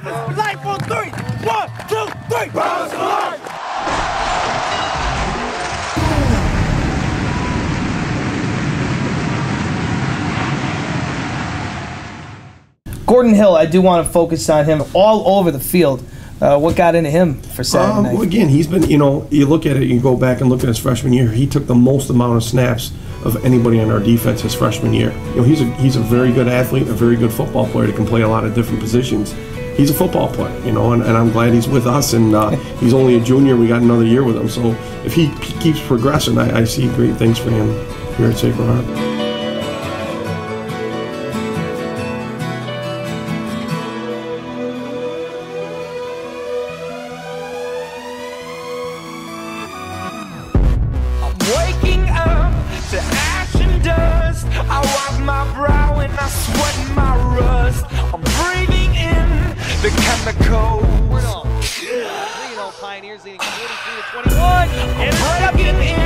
Brothers for life on three. One, two, three. Brothers for life. Gordon Hill, I do want to focus on him all over the field. Uh, what got into him for Saturday Um, night? well, again, he's been, you know, you look at it, you go back and look at his freshman year, he took the most amount of snaps of anybody on our defense his freshman year. You know, he's a, he's a very good athlete, a very good football player that can play a lot of different positions. He's a football player, you know, and, and I'm glad he's with us. And uh, he's only a junior. We got another year with him. So if he p- keeps progressing, I, I see great things for him here at Sacred Heart. I'm waking up to ash and dust. I wipe my brow and I sweat my rust. The chemicals. Pioneers leading 43 to 21. And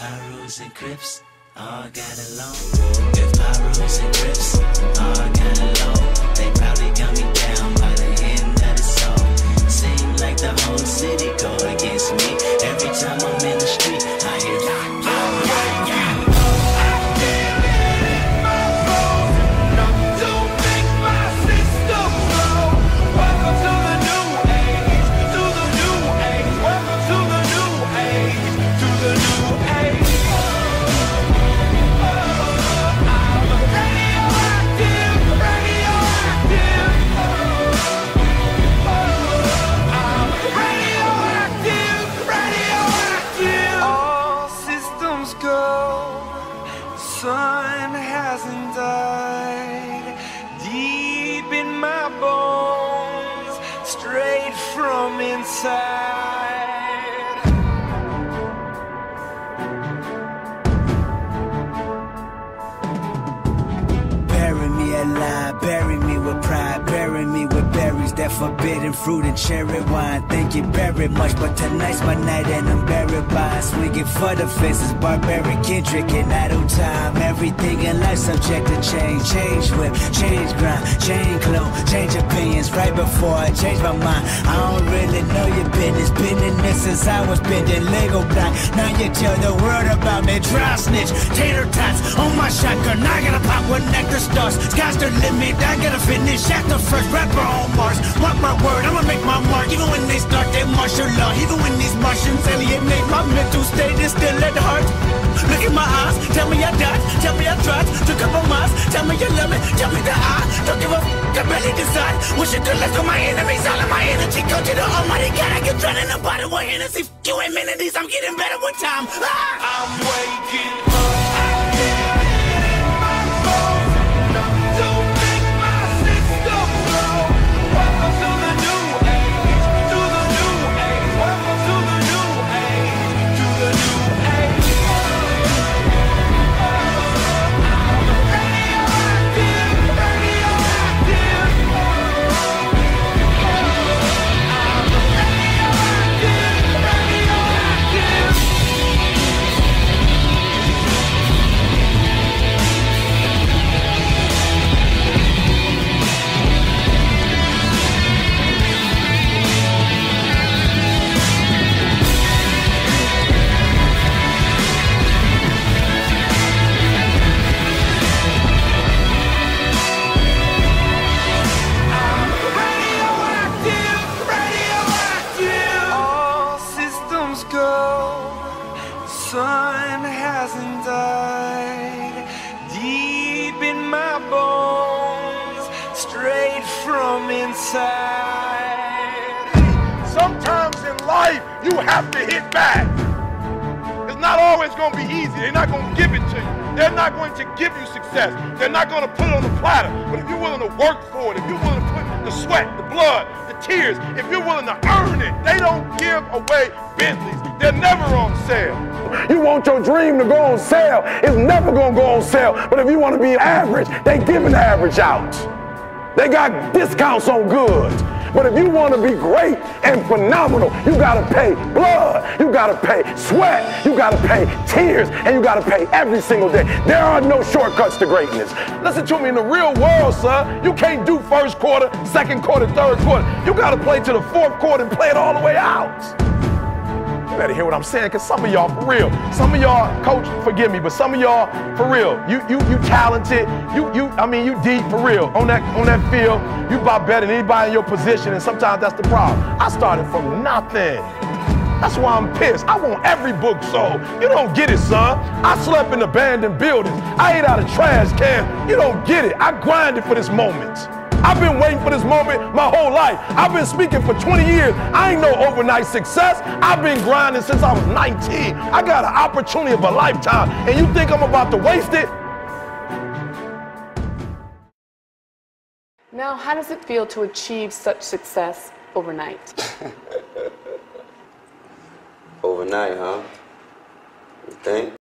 Pyrus and Crips all got along, if Pyrus and Crips all got along, they probably got me down by the end of the song. Seem like the whole city go against me. Every time I'm in Sun hasn't died. Deep in my bones, straight from inside. Bury me alive, bury me with pride, bury me with berries that forbidden fruit and cherry wine. Thank you very much, but tonight's my night and I'm buried by swinging for the fences. Barbaric Kendrick and idle time. Everything in life subject to change. Change whip, change grind, change clothes, change opinions. Right before I change my mind, I don't really know your business. Been in this since I was bending Lego block. Now you tell the world about me. Dry snitch, tater tots on my shotgun. I gotta pop when nectar stars. Sky's the limit. I gotta finish the first rapper on Mars. Mark my word, I'ma make my mark. Even when they start their martial law, even when these Martians alienate my mental state is still at heart. Look in my eyes, tell me I died, tell me I tried to compromise, tell me you love me, tell me that I don't give a f- I barely decide. Wish you could let go my enemies, all of my energy go to the Almighty God. I get drowned in the bottle of Hennessy. F- you amenities, I'm getting better with time. Ah! I'm waking up. Straight from inside. Sometimes in life, you have to hit back. It's not always going to be easy. They're not going to give it to you. They're not going to give you success. They're not going to put it on the platter. But if you're willing to work for it, if you're willing to put the sweat, the blood, the tears, if you're willing to earn it, they don't give away Bentleys. They're never on sale. You want your dream to go on sale. It's never gonna go on sale. But if you want to be average, they giving average out. They got discounts on goods. But if you want to be great and phenomenal, you gotta pay blood, you gotta pay sweat, you gotta pay tears, and you gotta pay every single day. There are no shortcuts to greatness. Listen to me, in the real world, son, you can't do first quarter, second quarter, third quarter. You gotta play to the fourth quarter and play it all the way out. Better hear what I'm saying, cause some of y'all for real. Some of y'all, coach, forgive me, but some of y'all for real. You you you talented. You you I mean you deep for real on that on that field. You about better than anybody in your position, and sometimes that's the problem. I started from nothing. That's why I'm pissed. I want every book sold. You don't get it, son. I slept in abandoned buildings. I ate out of trash cans. You don't get it. I grinded for this moment. I've been waiting for this moment my whole life. I've been speaking for 20 years. I ain't no overnight success. I've been grinding since I was 19. I got an opportunity of a lifetime, and you think I'm about to waste it? Now, how does it feel to achieve such success overnight? Overnight, huh? You think?